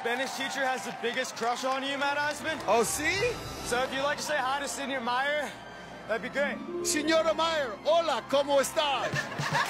Spanish teacher has the biggest crush on you, Matt Iseman. Oh, see? So if you'd like to say hi to Senor Meyer, that'd be great. Senora Meyer, hola, ¿cómo estás?